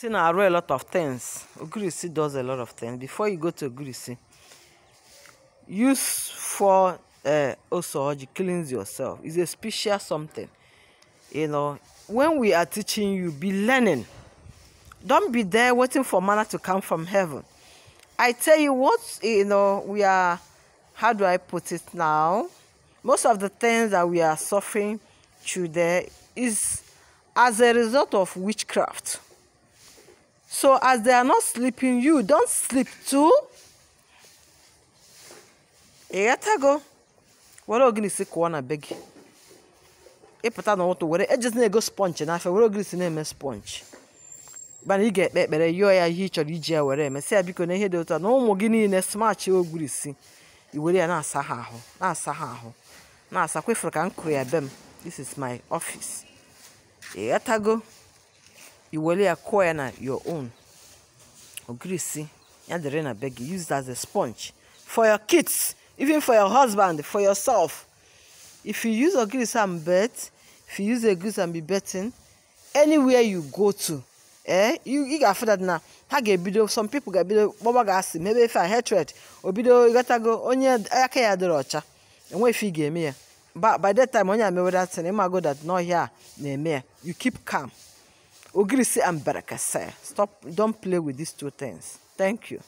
thing I aru a lot of things ogirisi does a lot of things before you go to ogirisi use for uh, osoji cleanse yourself it's a special something you know when we are teaching you be learning don't be there waiting for manna to come from heaven i tell you what you know we are how do i put it now most of the things that we are suffering through there is as a result of witchcraft So as they are not sleeping, you don't sleep too. Ịghọtago? Were ogirisi kụọ na be gị. Ịpụta n'ụtụ were ejezi na-ego sponge n'afọ were ogirisi na-eme sponge. mana ị ga-ekpe ekpere yọọ ya ihe ị chọrọ iji ya were emesị ya biko na ihe dị ụtọ na ụmụ gị niile smachi ogirisi iwere ya na-asa ha ahụ na-asa ha ahụ na-asa kwefere ka m ya be m this is my office. Ịghọtago? you ya kụọ ya na your own ogirisi ya dịrị na beg you use it as a sponge for your kids even for your husband for yourself if you use ogirisi and bet if you use ogirisi and be betting anywhere you go to eh, you you ga-afụ that na ha ga-ebido some people ga-ebido kpọba ga asị mebe ife you hatred obido ịghọtago onye aka ya dịrị ọcha enwe if you ga-eme ya by that time onye a mewe datin ịmago that n'ọhịa a na-eme ya you keep calm I'm Barakase. Stop, don't play with these two things. Thank you.